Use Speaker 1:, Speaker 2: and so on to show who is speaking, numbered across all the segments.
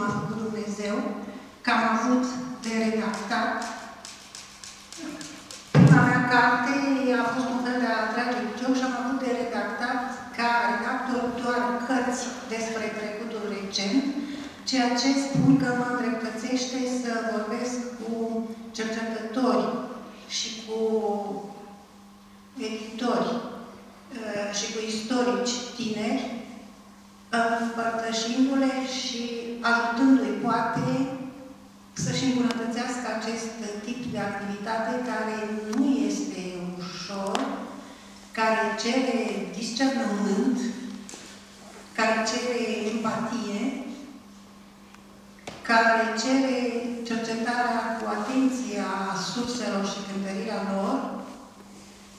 Speaker 1: m-a făcut Dumnezeu, că am avut de redactat. Prima mea carte a fost un fel de atrage joc și am avut de redactat ca redactor doar cărți despre trecutul recent, ceea ce spun că mă îndreptățește să vorbesc cu cercetători și cu editori uh, și cu istorici tineri, împărtășindu-le și ajutându-i, poate, să-și îmbunătățească acest tip de activitate care nu este ușor, care cere discernământ, care cere empatie, care cere cercetarea cu atenție a surselor și cântărirea lor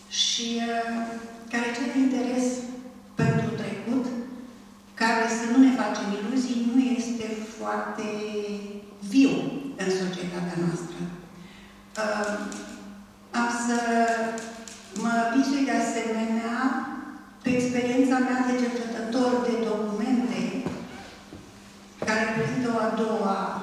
Speaker 1: și uh, care cere interes pentru trecut, care, să nu ne facem iluzii, nu este foarte viu în societatea noastră. Uh, am să mă vizui de asemenea pe experiența mea de cercetător de documente, care reprezintă o a doua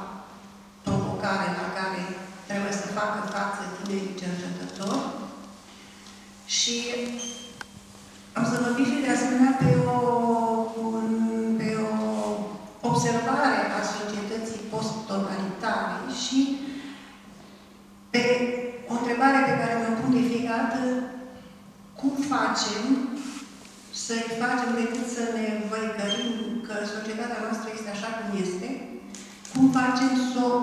Speaker 1: facem să-i facem decât să ne văicărim că societatea noastră este așa cum este, cum facem să o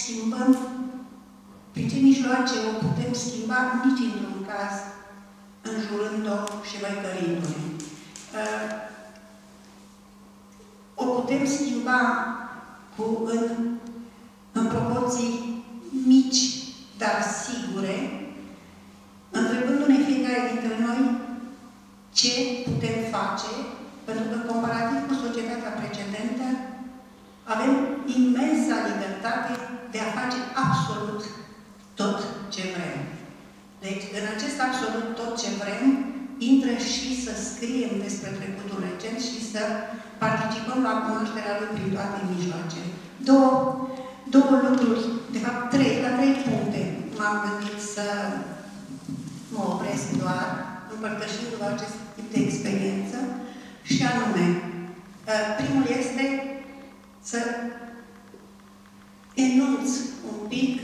Speaker 1: schimbăm, prin ce mijloace o putem schimba, nici într-un caz înjurând-o și văicărindu-ne. Uh, o putem schimba cu, în, în proporții mici, dar sigure, întrebându-ne fiecare dintre noi ce putem face, pentru că comparativ cu societatea precedentă, avem imensa libertate de a face absolut tot ce vrem. Deci, în acest absolut tot ce vrem, intră și să scriem despre trecutul recent și să participăm la cunoașterea lui prin toate mijloacele. Două, două lucruri, de fapt trei, la trei puncte m-am gândit să mă opresc doar, împărtășindu-vă acest tip de experiență, și anume, uh, primul este să enunț un pic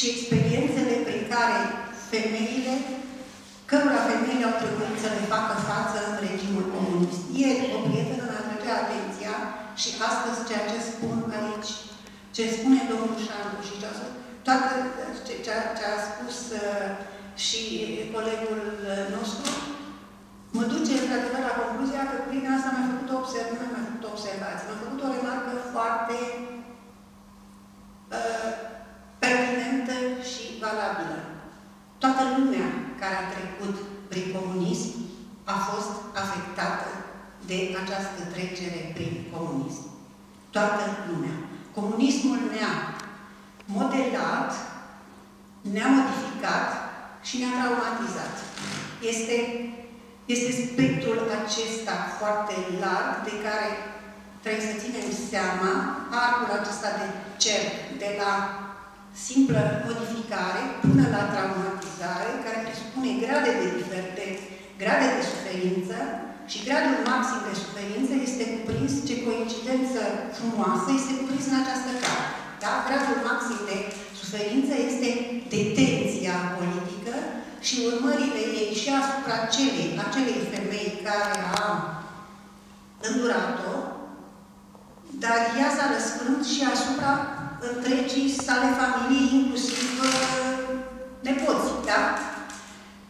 Speaker 1: și experiențele prin care femeile, cărora femeile au trebuit să le facă față în regimul comunist. Ieri o prietenă mi-a trăgea atenția și astăzi ceea ce spun aici, ce spune domnul Șandu și ce a spus, toată ce, ce, ce a spus uh, și colegul nostru, mă duce într-adevăr la concluzia că prin asta mi-a făcut o observație, mi-a făcut o observație, mi-a făcut o remarcă foarte uh, pertinentă și valabilă. Toată lumea care a trecut prin comunism a fost afectată de această trecere prin comunism. Toată lumea. Comunismul ne-a modelat, ne-a modificat și ne-a traumatizat. Este, este spectrul acesta foarte larg de care trebuie să ținem seama, arcul acesta de cerc, de la simplă modificare până la traumatizare, care presupune grade de diferite, grade de suferință și gradul maxim de suferință este cuprins, ce coincidență frumoasă, este cuprins în această carte. Da? Gradul maxim de suferință este detenția politică și urmările ei și asupra celei, acelei femei care a îndurat-o, dar ea s-a răspând și asupra întregii sale familii, inclusiv uh, nepoții, da?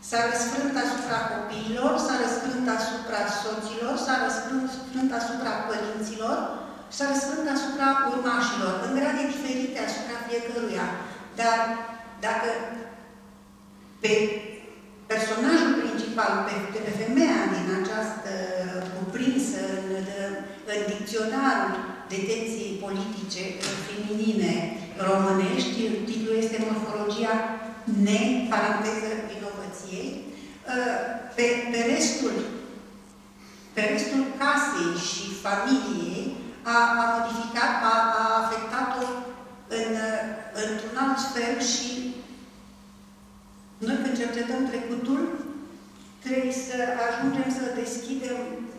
Speaker 1: S-a răsfrânt asupra copiilor, s-a răsfrânt asupra soților, s-a răsfrânt asupra părinților, s-a răsfrânt asupra urmașilor, în grade diferite asupra fiecăruia. Dar dacă pe personajul principal, pe, pe femeia din această cuprinsă în, în dicționarul detenției politice feminine românești, titlul este Morfologia neparanteză vinovăției, pe, pe restul pe pe restul casei și familiei a, a modificat, a, a afectat-o în, într-un alt fel și noi când cercetăm trecutul, trebuie să ajungem să deschidem uh,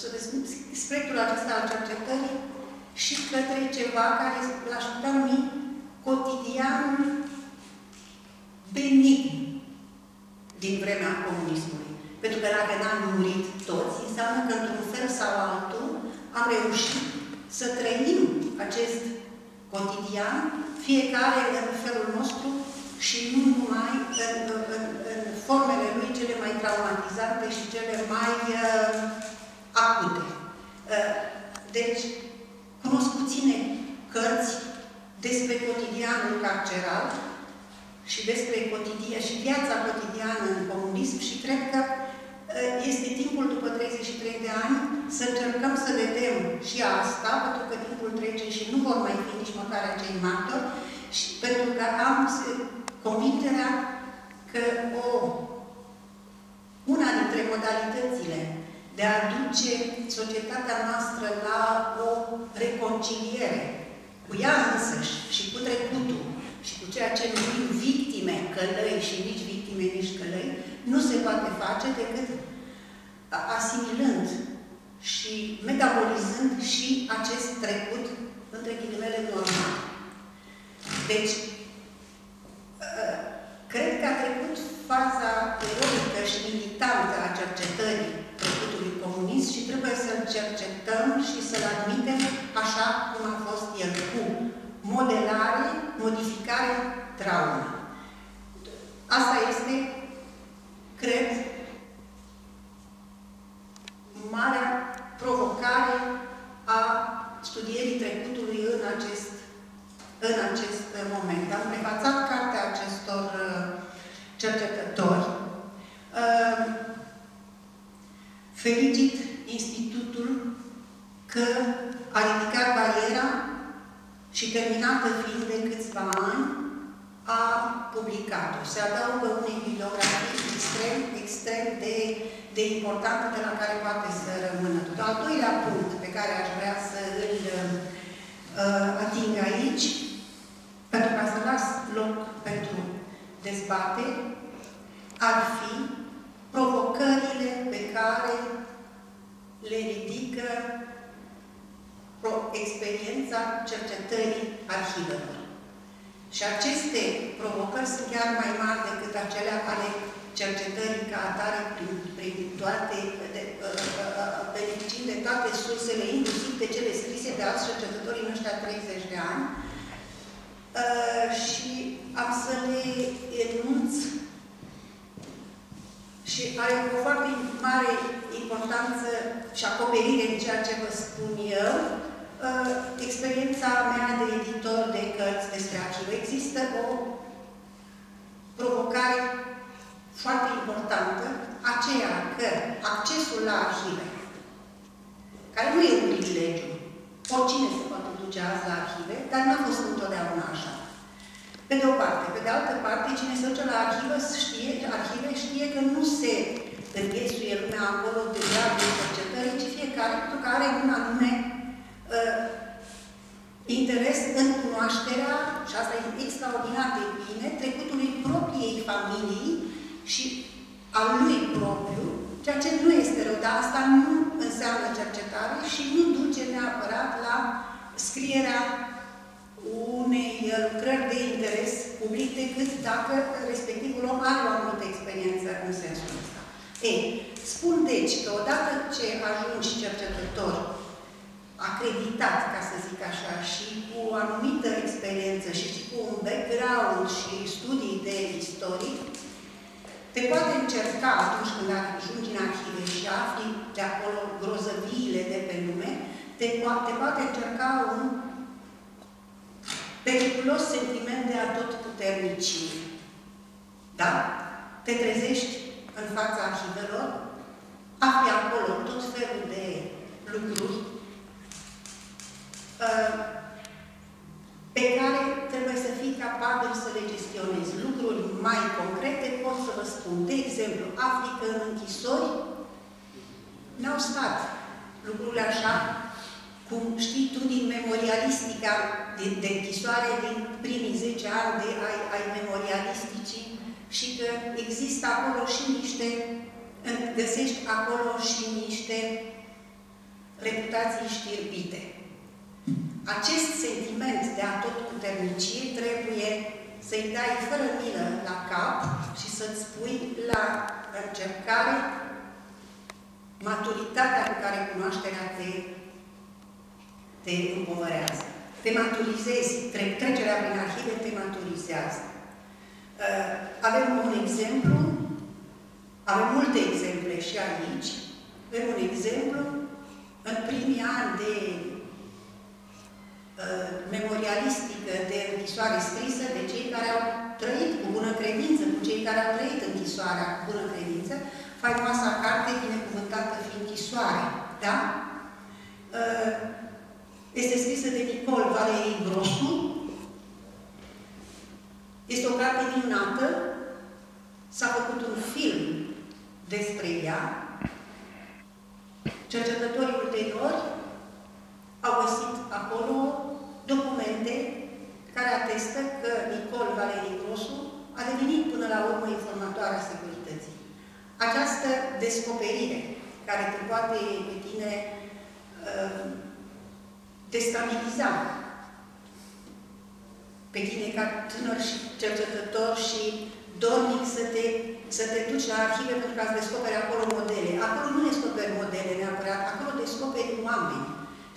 Speaker 1: să deschidem spectrul acesta al cercetării și către ceva care l-aș putea numi cotidianul benign din vremea comunismului. Pentru că dacă n-am murit toți, înseamnă că într-un fel sau altul am reușit să trăim acest cotidian, fiecare în felul nostru și nu numai în, în, în formele lui cele mai traumatizante și cele mai uh, acute. Uh, deci, cunosc puține cărți despre cotidianul carceral și despre cotidia și viața cotidiană în comunism și cred că uh, este timpul după 33 de ani să încercăm să vedem și asta, pentru că timpul trece și nu vor mai fi nici măcar acei martori, și pentru că am convingerea că o, una dintre modalitățile de a duce societatea noastră la o reconciliere cu ea însăși și cu trecutul și cu ceea ce numim victime, călăi și nici victime, nici călăi, nu se poate face decât asimilând și metabolizând și acest trecut între ghilimele normal. Deci, cred că a trecut faza teorică și militantă a cercetării trecutului comunist și trebuie să-l cercetăm și să-l admitem așa cum a fost el, cu modelare, modificare, traumă. Asta este, cred, marea provocare a studierii trecutului în acest, în acest moment. Am prefațat cartea acestor uh, cercetători. Uh, felicit Institutul că a ridicat bariera și terminată fiind de câțiva ani, a publicat-o. Se adaugă unei bibliografii extrem, extrem de, de importante de la care poate să rămână tot. Al doilea punct pe care aș vrea să îl uh, ating aici, pentru ca să las loc pentru dezbateri, ar fi provocările pe care le ridică experiența cercetării arhivelor. Și aceste provocări sunt chiar mai mari decât acelea ale cercetării ca atare prin, prin toate, de, uh, uh, beneficiind de toate sursele, inclusiv de cele scrise de alți cercetători în ăștia 30 de ani. Uh, și am să le enunț și are o foarte mare importanță și acoperire în ceea ce vă spun eu, uh, experiența mea de editor de cărți despre arhivă. Există o provocare foarte importantă, aceea că accesul la arhive, care nu e un privilegiu, oricine se poate duce azi la arhive, dar n-a fost întotdeauna așa. Pe de o parte. Pe de altă parte, cine se duce la arhivă știe, arhive știe că nu se înghesuie lumea acolo de de cercetării, ci fiecare pentru că are un anume uh, interes în cunoașterea, și asta e extraordinar de bine, trecutului propriei familii și al lui propriu, ceea ce nu este rău, dar asta nu înseamnă cercetare și nu duce neapărat la scrierea unei lucrări de interes public decât dacă respectivul om are o anumită experiență în sensul ăsta. Ei, spun deci că odată ce ajungi cercetător acreditat, ca să zic așa, și cu o anumită experiență și, și cu un background și studii de istorie, te poate încerca atunci când ajungi în arhive și afli de acolo grozăviile de pe lume, te, poate, te poate încerca un periculos sentiment de atot puternicie. Da? Te trezești în fața arhivelor, afli acolo tot felul de lucruri uh, pe care trebuie să fii capabil să le gestionezi. Lucruri mai concrete pot să vă spun. De exemplu, afli că în închisori n-au stat lucrurile așa cum știi tu din memorialistica de, de închisoare din primii 10 ani de ai, ai memorialisticii și că există acolo și niște, găsești acolo și niște reputații știrbite. Acest sentiment de a tot puternicie trebuie să-i dai fără milă la cap și să-ți pui la încercare maturitatea cu care cunoașterea te, te împovărează. Te maturizezi, tre trecerea prin arhive te maturizează. Uh, avem un exemplu, avem multe exemple și aici. Avem un exemplu în primii ani de uh, memorialistică de închisoare scrisă de cei care au trăit cu bună credință, cu cei care au trăit închisoarea cu bună credință, faimoasa carte binecuvântată fi închisoare. Da? Uh, este scrisă de Nicol Valerii Grosu. Este o carte minunată. S-a făcut un film despre ea. Cercetătorii ulteriori au găsit acolo documente care atestă că Nicol Valerii Grosu a devenit până la urmă informatoarea securității. Această descoperire care te poate pe tine uh, destabiliza pe tine ca tânăr și cercetător și dornic să te, să te duci la arhive pentru ca să descoperi acolo modele. Acolo nu descoperi modele neapărat, acolo descoperi oameni.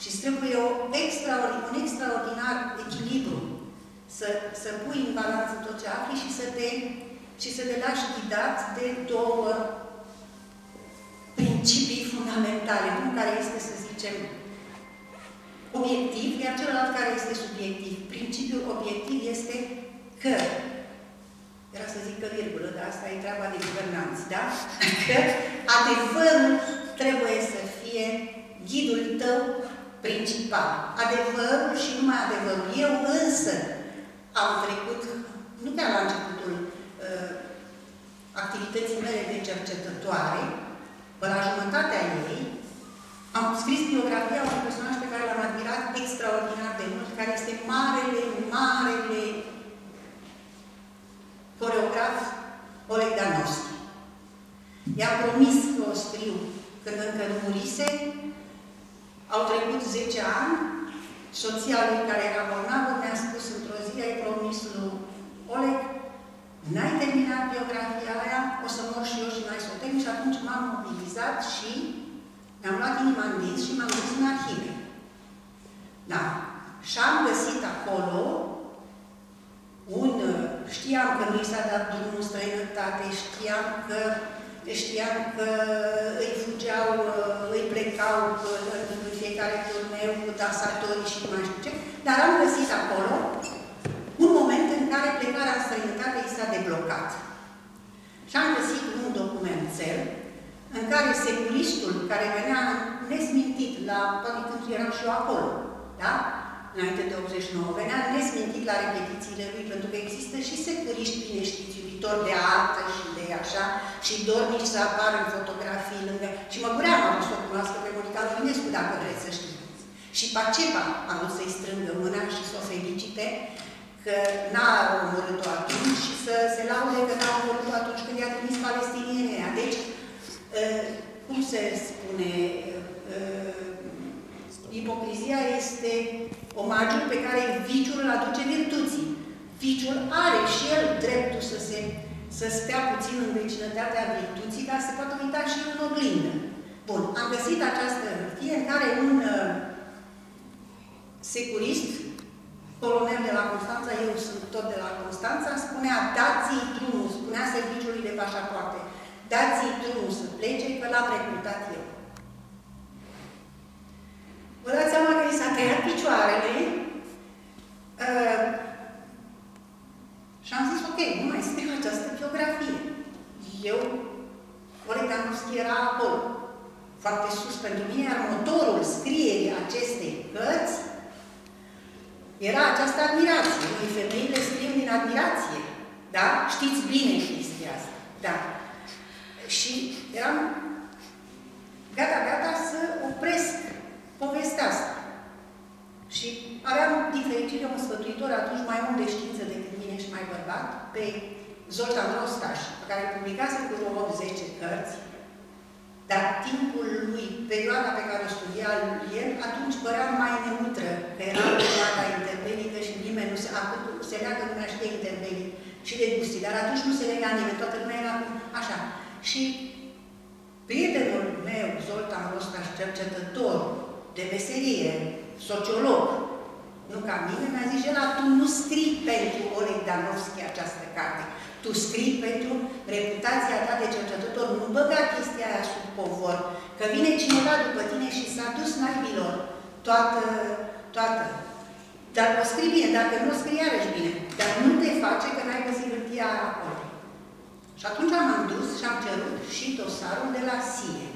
Speaker 1: Și trebuie o extraordinar, un extraordinar echilibru să, să pui în balanță tot ce afli și să te, și să te lași ghidat de două principii fundamentale. Unul care este, să zicem, obiectiv, iar celălalt care este subiectiv. Principiul obiectiv este că, era să zic că virgulă, dar asta e treaba de guvernanți, da? Că adevărul trebuie să fie ghidul tău principal. Adevărul și numai adevărul. Eu însă am trecut, nu chiar la începutul uh, activității mele de cercetătoare, până la jumătatea ei, am scris biografia unui personaj pe care l-am admirat extraordinar de mult, care este marele, marele coreograf Oleg Danovski. I-a promis că o scriu când încă nu murise, au trecut 10 ani, soția lui care era bolnavă mi-a spus într-o zi, ai promis lui Oleg, n-ai terminat biografia aia, o să mor și eu și mai să o termin și atunci m-am mobilizat și mi-am luat inima în dis și m-am dus în arhive. Da. Și am găsit acolo un... Știam că nu i s-a dat drumul în străinătate, știam că știam că îi fugeau, îi plecau în fiecare turneu cu tasatorii și nu mai știu ce, dar am găsit acolo un moment în care plecarea în străinătate i s-a deblocat. Și am găsit un documentel în care securistul care venea nesmintit la, poate când eram și eu acolo, da? Înainte de 89, venea nesmintit la repetițiile lui, pentru că există și securiști, bine știți, iubitori de artă și de așa, și dornici să apară în fotografii lângă. Și mă guream am să o cunoască pe Monica Luminescu, dacă vreți să știți. Și Pacepa a vrut să-i strângă mâna și să o felicite că n-a omorât-o atunci și să se laude că n-a omorât-o atunci când i-a trimis palestinienii. Deci, uh, cum se spune, uh, ipocrizia este omagiul pe care viciul îl aduce virtuții. Viciul are și el dreptul să se să stea puțin în vecinătatea virtuții, dar se poate uita și în oglindă. Bun, am găsit această hârtie în care un uh, securist, colonel de la Constanța, eu sunt tot de la Constanța, spunea, dați-i drumul, spunea serviciului de pașapoarte, dați-i drumul să plece, că l-am recrutat eu. Vă dați seama că i s-a tăiat picioarele uh, și am zis, ok, nu mai scriu această biografie. Eu, Oleg Danovski era acolo, foarte sus pentru mine, iar motorul scrierii acestei cărți era această admirație. Noi femeile scriem din admirație. Da? Știți bine chestia asta. Da. Și eram gata, gata să opresc povestea asta. Și aveam din fericire un sfătuitor atunci mai om de știință decât mine și mai bărbat, pe Zoltan Rostaș, pe care publicase cu vreo 10 cărți, dar timpul lui, perioada pe care o studia el, atunci părea mai neutră, că era perioada interbelică și nimeni nu se, se leagă lumea și de interbelic și de gustii, dar atunci nu se lega nimeni, toată lumea era așa. Și prietenul meu, Zoltan Rostaș, cercetător de meserie, sociolog, nu ca mine, mi-a zis, Ela, tu nu scrii pentru Oleg Danovski această carte. Tu scrii pentru reputația ta de cercetător. Nu băga chestia aia sub povor, că vine cineva după tine și s-a dus naibilor toată, toată. Dar o scrii bine, dacă nu o scrii iarăși bine. Dar nu te face că n-ai găsit hârtia acolo. Și atunci m-am dus și am cerut și dosarul de la SIE.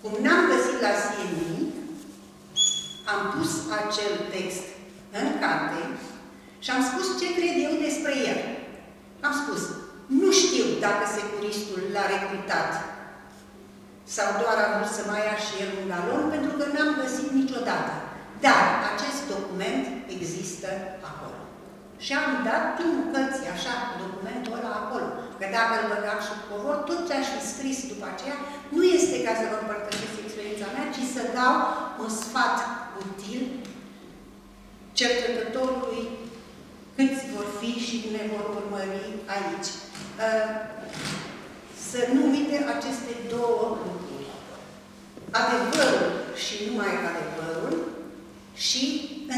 Speaker 1: Cum n-am găsit la SIE nimic, am pus acel text în carte și am spus ce cred eu despre el. Am spus, nu știu dacă securistul l-a recrutat sau doar a vrut să mai ia și el un galon, pentru că n-am găsit niciodată. Dar acest document există acolo. Și am dat tu cărții, așa, documentul ăla acolo. Că dacă îl băgam sub covor, tot ce aș fi scris după aceea, nu este ca să vă împărtășesc experiența mea, ci să dau un sfat util cercetătorului câți vor fi și ne vor urmări aici. Uh, să nu uite aceste două lucruri. Adevărul și numai adevărul și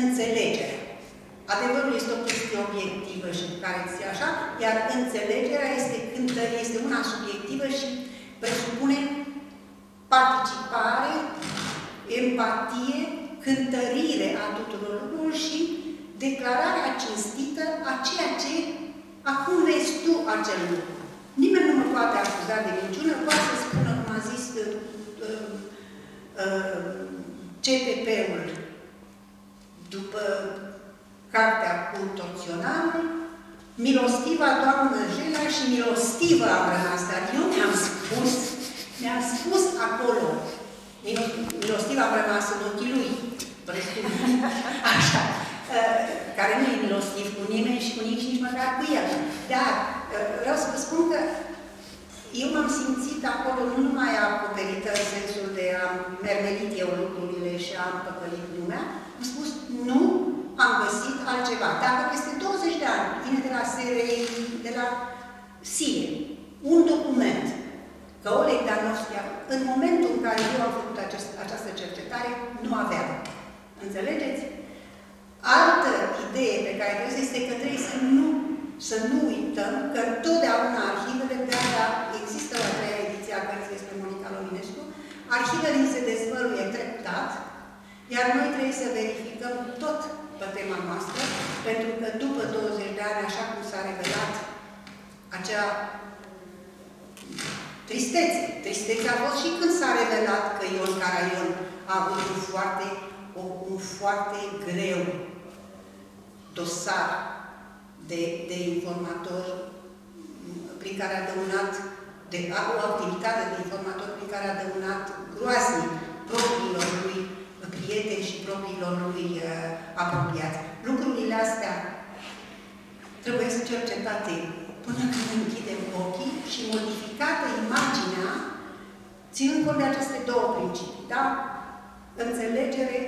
Speaker 1: înțelegerea. Adevărul este o chestie obiectivă și care ți așa, iar înțelegerea este cântărie, este una subiectivă și presupune participare, empatie, cântărire a tuturor lucrurilor și declararea cinstită a ceea ce acum vezi tu acel lucru. Nimeni nu mă poate acuza de minciună, poate să spună, cum a zis uh, uh, uh CPP-ul după cartea cu torționarul, milostiva doamnă Jela și milostivă am rămas, dar eu mi-am spus, mi-am spus acolo, milostiva am rămas în ochii lui, așa, uh, care nu e milostiv cu nimeni și cu nici, nici măcar cu el. Dar uh, vreau să vă spun că eu m-am simțit acolo nu numai acoperită în sensul de a mermelit eu lucrurile și am păcălit lumea, am spus, nu am găsit altceva. Dacă peste 20 de ani vine de la SRI, de la SIE, un document că Oleg Danovskia, în momentul în care eu am făcut acest, această cercetare, nu aveam. Înțelegeți? Altă idee pe care trebuie este că trebuie să nu, să nu uităm că totdeauna arhivele, de aia există la treia ediție a cărții despre Monica Lominescu, arhivele se dezvăluie treptat, iar noi trebuie să verificăm tot pe tema noastră, pentru că după 20 de ani, așa cum s-a revelat acea tristețe. Tristețe a fost și când s-a revelat că Ion Caraion a avut un foarte, o, un foarte greu dosar de, de informator prin care a dăunat, de, o activitate de informator prin care a dăunat groaznic propriilor lui prieteni și propriilor lui uh, apropiați. Lucrurile astea trebuie să cercetate până când închidem ochii și modificată imaginea, ținând cont de aceste două principii, da? Înțelegere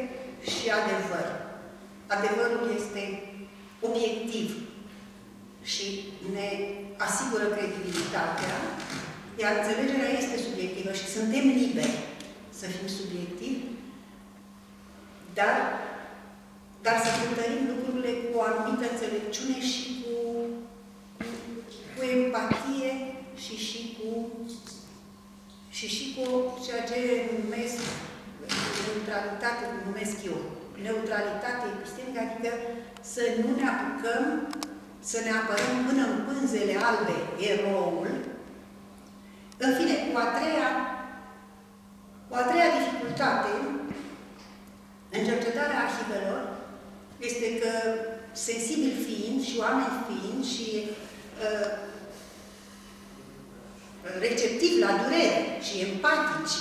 Speaker 1: și adevăr. Adevărul este obiectiv și ne asigură credibilitatea, iar înțelegerea este subiectivă și suntem liberi să fim subiectivi, dar, dar să cântărim lucrurile cu o anumită înțelepciune și cu, cu empatie și și cu și și cu ceea ce numesc neutralitate, numesc eu, neutralitate epistemică, adică să nu ne apucăm să ne apărăm până în pânzele albe eroul. În fine, cu a treia, cu a treia dificultate în cercetarea arhivelor este că, sensibil fiind și oameni fiind și uh, receptivi la durere și empatici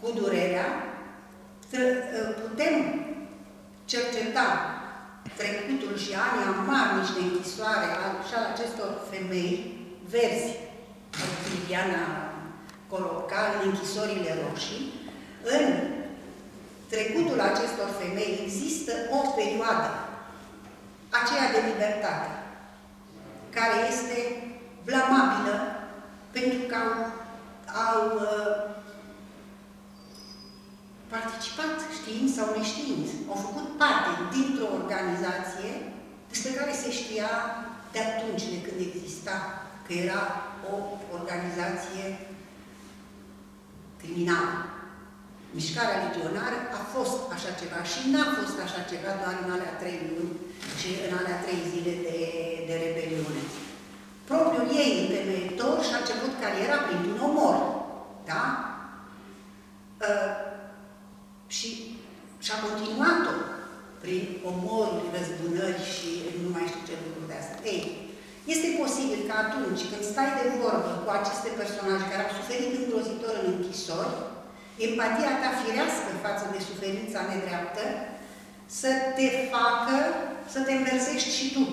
Speaker 1: cu durerea, putem cerceta trecutul și anii amarnici de închisoare și al acestor femei verzi, Liliana Coloca, în închisorile roșii, în trecutul acestor femei există o perioadă, aceea de libertate, care este blamabilă pentru că au, au uh, participat știind sau neștiind, au făcut parte dintr-o organizație despre care se știa de atunci de când exista, că era o organizație criminală. Mișcarea legionară a fost așa ceva și n-a fost așa ceva doar în alea trei luni și în alea trei zile de, de rebeliune. Propriul ei întemeitor și-a început cariera printr-un omor. Da? Uh, și și-a continuat-o prin omoruri, răzbunări și nu mai știu ce lucruri de asta. Ei, este posibil că atunci când stai de vorbă cu aceste personaje care au suferit îngrozitor în închisori, empatia ta firească față de suferința nedreaptă, să te facă să te înversești și tu.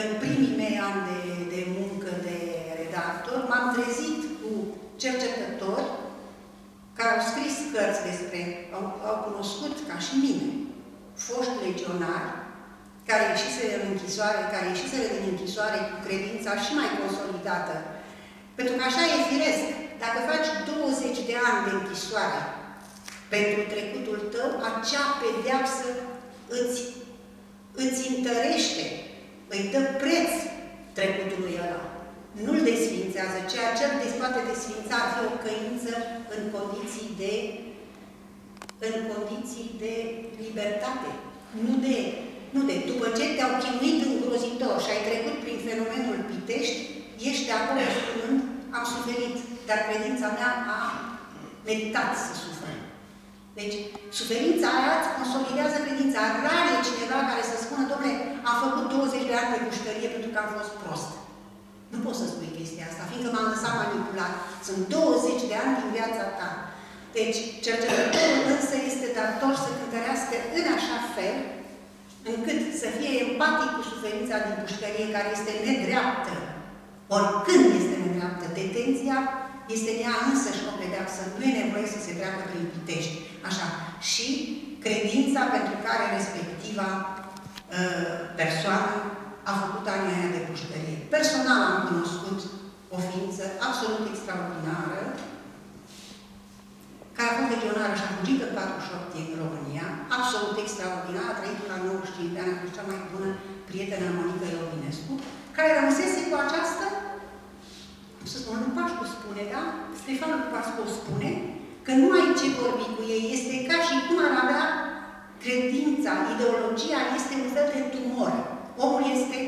Speaker 1: În primii mei ani de, de muncă de redactor, m-am trezit cu cercetători care au scris cărți despre, au, au cunoscut, ca și mine, foști legionari, care ieșiseră în închisoare, care ieșiseră din închisoare cu credința și mai consolidată. Pentru că așa e firesc. Dacă faci 20 de ani de închisoare pentru trecutul tău, acea pedeapsă îți, îți întărește, îi dă preț trecutului ăla. Nu-l desfințează. Ceea ce îl poate desfința ar fi o căință în condiții de, în condiții de libertate, nu de nu de, după ce te-au chinuit îngrozitor și ai trecut prin fenomenul Pitești, ești de acolo spunând, am suferit, dar credința mea a meritat să sufăr. Deci, suferința aia îți consolidează credința. Rar e cineva care să spună, domnule, am făcut 20 de ani de pușcărie pentru că am fost prost. Nu poți să spui chestia asta, fiindcă m-am lăsat manipulat. Sunt 20 de ani din viața ta. Deci, cercetătorul însă este dator să cântărească în așa fel încât să fie empatic cu suferința din pușcărie care este nedreaptă. Oricând este nedreaptă, detenția este ea însă și o pedeapsă. Nu e nevoie să se treacă prin pitești. Așa. Și credința pentru care respectiva uh, persoană a făcut anii aia de pușcărie. Personal am cunoscut o ființă absolut extraordinară, care a fost legionară și a fugit în 48 din România, absolut extraordinar, a trăit la 95 de ani cu cea mai bună prietenă Monica Iovinescu, care rămăsese cu această, să spun, nu Pașcu spune, da? Stefan Pascu spune că nu ai ce vorbi cu ei, este ca și cum ar avea credința, ideologia este un fel de tumor. Omul este,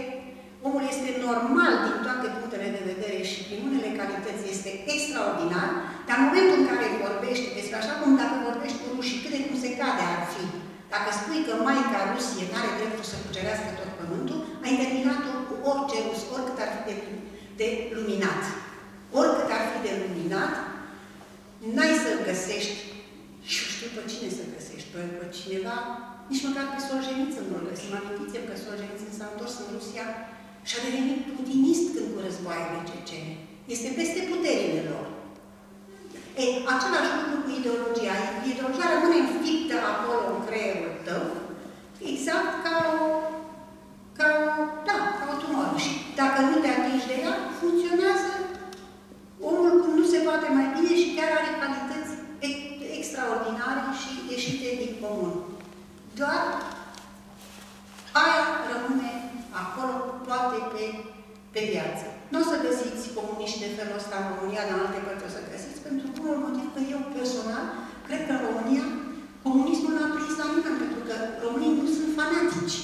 Speaker 1: omul este normal din toate punctele de vedere și prin unele calități este extraordinar, dar în momentul în care vorbește despre așa cum dacă vorbești cu rușii, cât de cum se cade ar fi, dacă spui că Maica Rusie nu are dreptul să cucerească tot pământul, ai terminat-o cu orice rus, oricât ar fi de, de luminat. Oricât ar fi de luminat, n-ai să-l găsești, și știu pe cine să găsești, pe, pe cineva, nici măcar pe Solzhenitsyn nu-l găsim. Amintiți că Solzhenitsyn s-a întors în Rusia și a devenit putinist când cu războaiele cecene. Este peste puterile lor. E, același lucru cu ideologia. Ideologia rămâne înfiptă acolo în creierul tău, exact ca o, ca o, da, ca o tumoră. Și dacă nu te atingi de ea, funcționează omul cum nu se poate mai bine și chiar are calități extraordinare și ieșite din comun. Doar aia rămâne acolo, poate pe, pe viață. Nu o să găsiți comuniști de felul ăsta în România, dar în alte părți o să găsiți, pentru bunul motiv că eu personal cred că în România comunismul n-a prins la nimeni, pentru că românii nu sunt fanatici.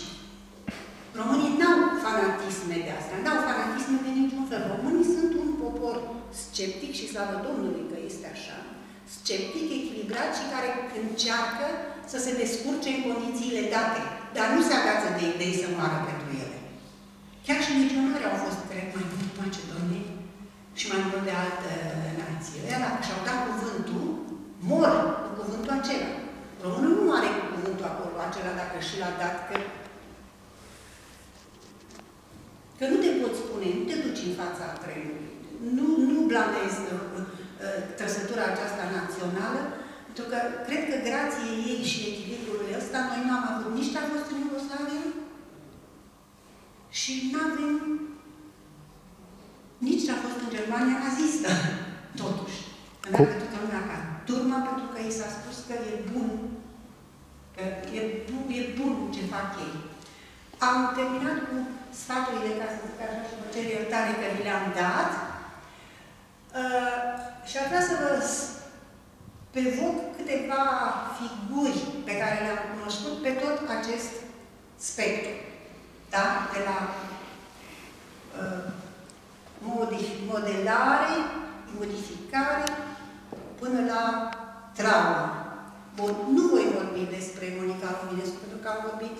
Speaker 1: Românii n-au fanatisme de astea, n-au fanatisme de niciun fel. Românii sunt un popor sceptic și slavă Domnului că este așa, sceptic, echilibrat și care încearcă să se descurce în condițiile date, dar nu se agață de idei să moară pentru ele. Chiar și legionari au fost, cred, mai mult macedonii și mai mult de altă nație. Ea, dacă și-au dat cuvântul, mor cu cuvântul acela. Românul nu are cu cuvântul acolo acela dacă și l-a dat, că, că nu te poți spune, nu te duci în fața trenului. Nu, nu blamezi uh, uh, trăsătura aceasta națională, pentru că cred că grație ei și echilibrului ăsta, noi nu am avut nici ce a fost în Iugoslavia și nu avem nici ce a fost în Germania nazistă, totuși. Că nu toată lumea ca turma pentru că i s-a spus că e bun, că e, bun, e bun ce fac ei. Am terminat cu sfaturile, ca să zic așa, și vă cer iertare că vi le-am dat. Uh, și ar vrea să vă evoc câteva figuri pe care le-am cunoscut pe tot acest spectru. Da? De la uh, modelare, modificare, până la traumă. Bun, nu voi vorbi despre Monica Rominescu, pentru că am vorbit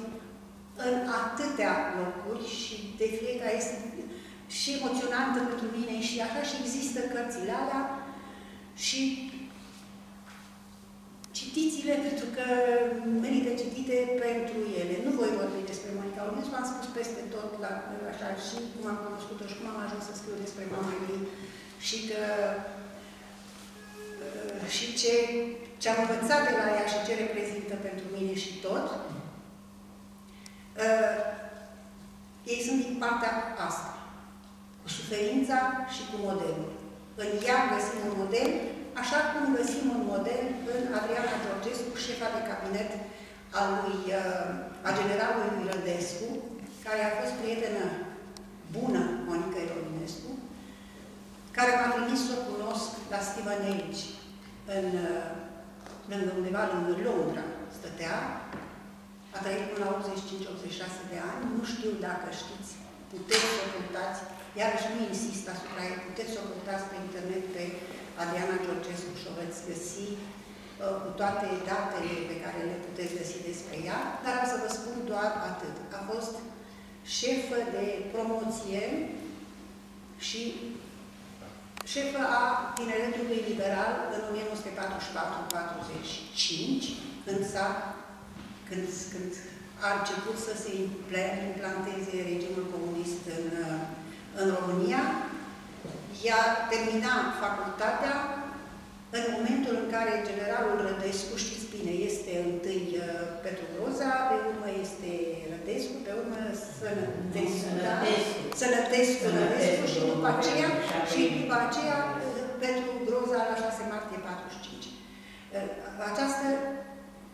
Speaker 1: în atâtea locuri și de fiecare este și emoționantă pentru mine și așa și există cărțile alea și citiți-le pentru că merită citite pentru ele. Nu voi vorbi despre Monica Rominescu, am spus peste tot, la, așa, și cum am cunoscut-o și cum am ajuns să scriu despre mama ei și că Uh, și ce, ce am învățat de la ea și ce reprezintă pentru mine și tot, uh, ei sunt din partea asta, cu suferința și cu modelul. În ea găsim un model, așa cum găsim un model în Adriana Georgescu, șefa de cabinet al lui, uh, a generalului Rădescu, care a fost prietenă bună Monica Ionescu, care m-a trimis să o cunosc la Steven Age, în, uh, lângă undeva lângă Londra stătea, a trăit până la 85-86 de ani, nu știu dacă știți, puteți să o căutați, iarăși nu insist asupra ei, puteți să o căutați pe internet pe Adriana Georgescu și o veți găsi uh, cu toate datele pe care le puteți găsi despre ea, dar o să vă spun doar atât. A fost șefă de promoție și șefă a tineretului liberal în 1944-45, când, s-a, când, când a început să se implanteze regimul comunist în, în România. Ea termina facultatea în momentul în care generalul Rădescu, știți bine, este întâi uh, Petru Groza, pe urmă este Rădescu, pe urmă Sănătescu, da? Sănătescu, Rădescu și după aceea, și după aceea uh, Petru Groza la 6 martie 45. Uh, această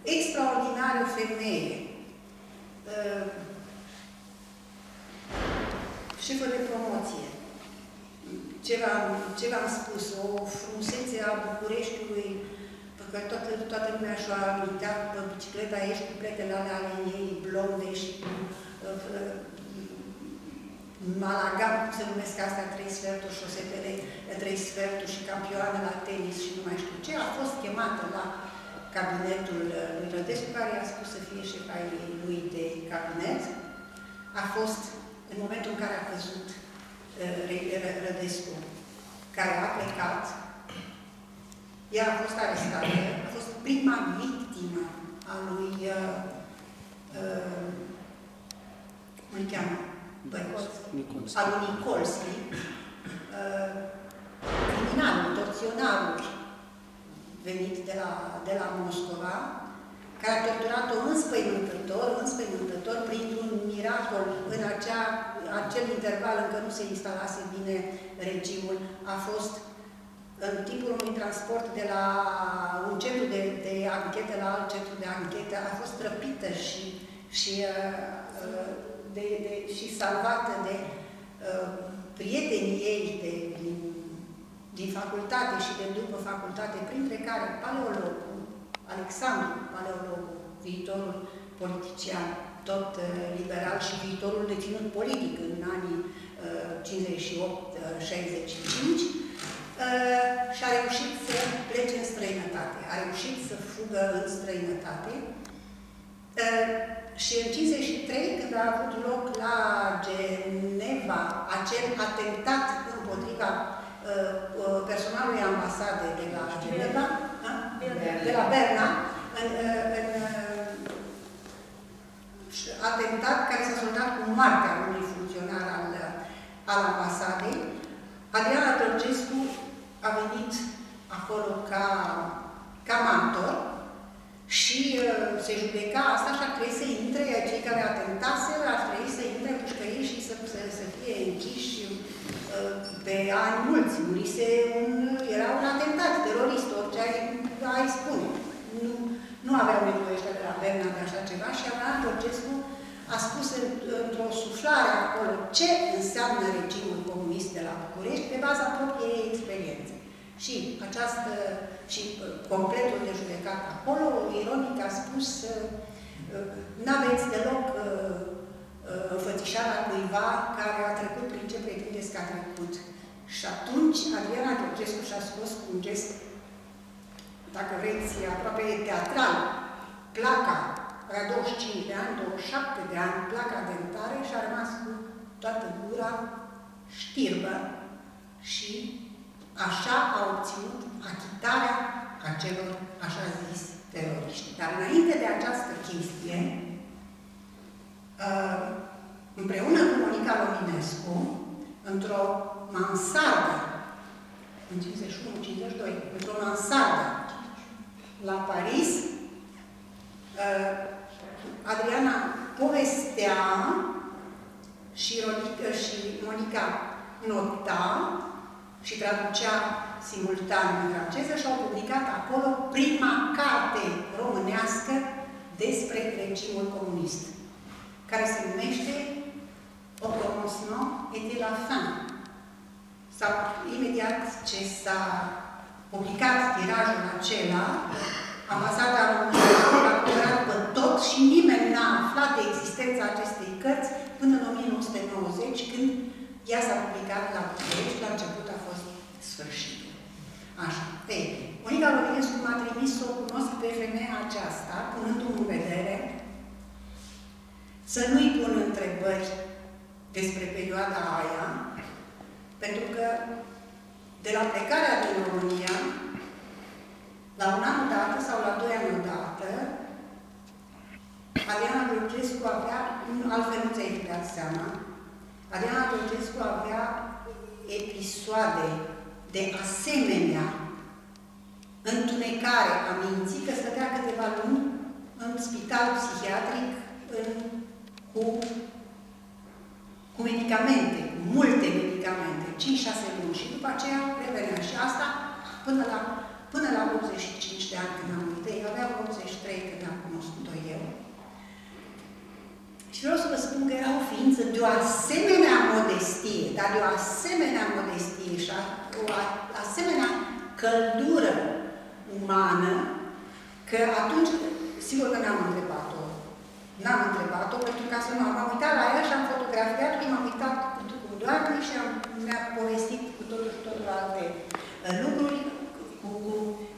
Speaker 1: extraordinară femeie, șefă de promoție, ce v-am spus, o frumusețe a Bucureștiului, pe care toată, toată lumea și-o amintea pe bicicleta ei și cu pletele alea ale ei blonde și cu uh, uh, Malaga, cum se numesc astea, trei sferturi, șosetele trei sferturi și campioană la tenis și nu mai știu ce, a fost chemată la cabinetul uh, lui Rădescu, care i-a spus să fie șefa lui de cabinet. A fost, în momentul în care a căzut Rădescu, care a plecat, ea a fost arestată, a fost prima victimă a lui, uh, uh, cum îl cheamă? Nicolski. Al lui Nicolski, uh, criminalul, torționarul venit de la, de la Moscova, care a torturat-o înspăimântător, înspăimântător, printr-un miracol în acea, acel interval încă nu se instalase bine regimul, a fost în timpul unui transport de la un centru de, de anchetă la alt centru de anchetă, a fost răpită și, și, uh, de, de, și salvată de uh, prietenii ei de, din, din facultate și de după facultate, printre care paleologul, Alexandru Paleologu, viitorul politician, tot uh, liberal și viitorul deținut politic în anii uh, 58-65, uh, și a reușit să plece în străinătate. A reușit să fugă în străinătate. Uh, și în 53, când a avut loc la Geneva acel atentat împotriva uh, personalului ambasadei de la Geneva, de la Berna, în, în atentat care s-a soldat cu moartea unui funcționar al, al ambasadei. Adriana Tărgescu a venit acolo ca, ca martor și uh, se judeca asta și ar trebui să intre, cei care atentase ar trebui să intre în pușcărie și să, să, să fie închiși uh, pe ani mulți. Murise un, era un atentat terorist, orice ai, ai spune. Nu, nu aveau nevoie ăștia de la Berna de așa ceva și Abraham Dorgescu a spus într-o suflare acolo ce înseamnă regimul comunist de la București pe baza propriei experiențe. Și această, și uh, completul de judecat acolo, ironic a spus, uh, uh, n-aveți deloc înfățișarea cuiva care a trecut prin ce pretindeți că a trecut. Și atunci Adriana Georgescu și-a scos cu un gest, dacă vreți, aproape teatral, placa, avea 25 de ani, 27 de ani, placa dentară și a rămas cu toată gura știrbă și Așa a obținut achitarea acelor, așa zis, teroriști. Dar înainte de această chestie, uh, împreună cu Monica Lominescu, într-o mansardă, în 51-52, într-o mansardă. La Paris, uh, Adriana povestea și, și Monica nota și traducea simultan în franceză și au publicat acolo prima carte românească despre regimul comunist, care se numește Au commencement était la fin. Sau imediat ce s-a publicat tirajul acela, ambasada României a cumpărat pe tot și nimeni n-a aflat de existența acestei cărți până în 1990, când ea s-a publicat la București, la început a fost sfârșitul. Așa. Ei, Monica Lovinescu m-a trimis să o cunosc pe femeia aceasta, punându-mi în vedere să nu-i pun întrebări despre perioada aia, pentru că de la plecarea din România, la un an dată sau la doi ani dată, Adriana Georgescu avea, altfel nu ți-ai dat seama, Adriana Georgescu avea episoade de asemenea întunecare. A minții, că stătea câteva luni în spital psihiatric în, cu, cu medicamente, cu multe medicamente, 5-6 luni și după aceea revenea. Și asta până la, până la 85 de ani când am uitat, avea 83 când am cunoscut-o eu. Și vreau să vă spun că era o ființă de o asemenea modestie, dar de o asemenea modestie și o asemenea căldură umană, că atunci, sigur că n-am întrebat-o. N-am întrebat-o, pentru că să nu am uitat la ea și am fotografiat și m-am uitat cu, cu doamne și am, mi-a povestit cu totul și totul alte uh, lucruri, cu,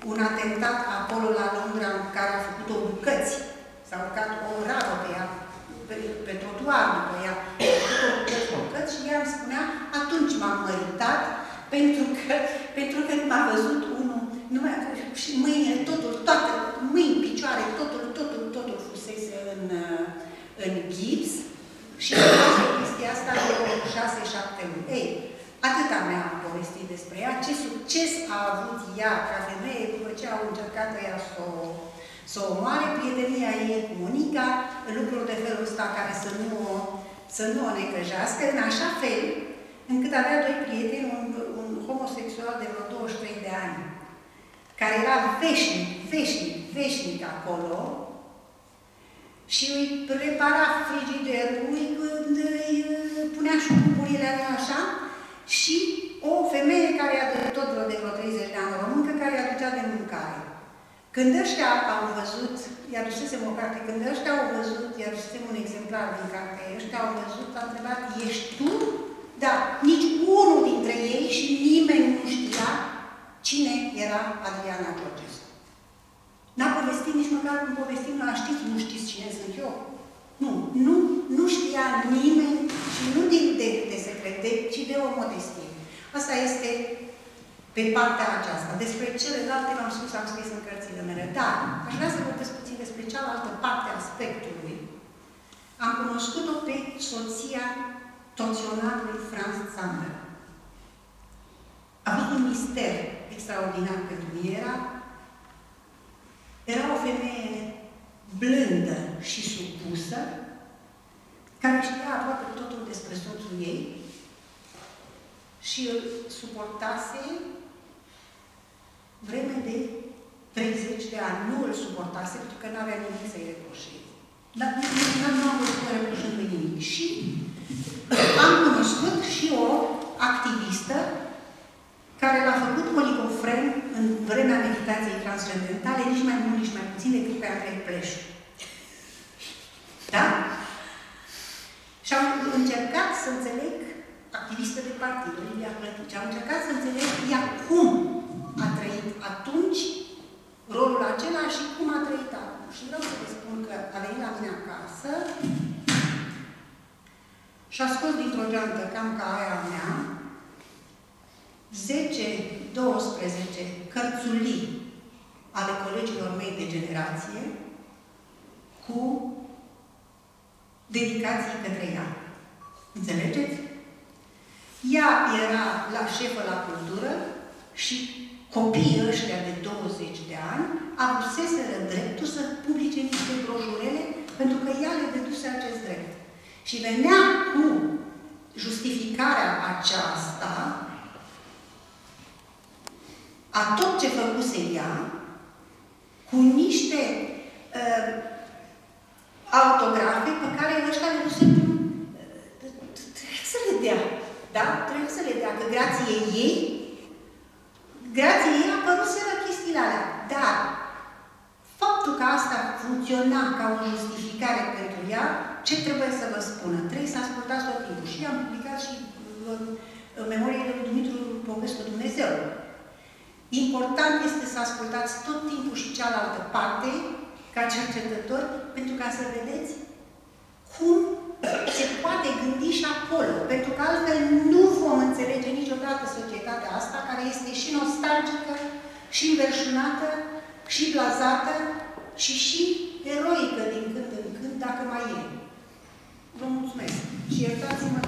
Speaker 1: cu un atentat acolo la Londra în care a făcut-o bucăți. S-a urcat o rabă pe ea pe, pe trotuar după ea, bucăți și ea îmi spunea, atunci m-am măritat, pentru că, pentru că m-a văzut unul, numai, și mâinile, totul, toate, mâini, picioare, totul, totul, totul fusese în, în gips și face chestia asta de 6-7 luni. Ei, atâta mi-a povestit despre ea, ce succes a avut ea ca femeie după ce au încercat ea să o să o omoare prietenia ei cu Monica, lucruri de felul ăsta care să nu, o, să nu o necăjească, în așa fel încât avea doi prieteni, un, un homosexual de vreo 23 de ani, care era veșnic, veșnic, veșnic acolo și îi prepara frigiderul, îi, îi punea șuruburile alea așa și o femeie care a de tot vreo de vreo 30 de ani româncă, care i-a aducea de mâncare. Când ăștia au văzut, i-a dusesem o carte, când ăștia au văzut, i-a dusesem un exemplar din carte, ăștia au văzut, a întrebat, ești tu? Da, nici unul dintre ei și nimeni nu știa cine era Adriana Georgescu. N-a povestit nici măcar cum povestim la știți, nu știți cine sunt eu. Nu, nu, nu știa nimeni și nu din de, de secret, de, ci de o modestie. Asta este pe partea aceasta. Despre celelalte v-am spus, am scris în cărțile mele. Dar aș vrea să vorbesc puțin despre cealaltă parte a aspectului. Am cunoscut-o pe soția torționatului Franz Zander. A fost un mister extraordinar pentru mine. Era, era o femeie blândă și supusă, care știa aproape totul despre soțul ei și îl suportase vreme de 30 de ani. Nu îl suportase pentru că nu avea nimic să-i reproșeze. Dar nu am văzut reproșând nimic. Și am cunoscut și o activistă care l-a făcut policofren în vremea meditației transcendentale, nici mai mult, nici mai puțin decât pe Andrei Pleșu. Da? Și am încercat să înțeleg, activistă de partid, Lilia Plătici, am încercat să înțeleg ea cum a trăit atunci rolul acela și cum a trăit acum. Și vreau să vă spun că a venit la mine acasă și a scos dintr-o geantă cam ca aia mea 10-12 cărțulii ale colegilor mei de generație cu dedicații către ea. Înțelegeți? Ea era la șefă la cultură și copiii ăștia de 20 de ani avuseseră dreptul să publice niște broșurele pentru că ea le deduse acest drept. Și venea cu justificarea aceasta a tot ce făcuse ea, cu niște uh, autografe pe care ăștia le duse trebuie să le dea. Da? Trebuie să le dea, că grație ei, grație ei apăruseră chestiile alea. Dar faptul că asta funcționa ca o justificare pentru ea, ce trebuie să vă spună? Trebuie să ascultați tot timpul. Și am publicat și în memoriile lui Dumitru Popescu Dumnezeu. Important este să ascultați tot timpul și cealaltă parte, ca cercetători, pentru ca să vedeți cum se poate gândi și acolo. Pentru că altfel nu vom înțelege niciodată societatea asta, care este și nostalgică, și înverșunată, și blazată, și și eroică din când în când, dacă mai e. Vă mulțumesc și iertați-mă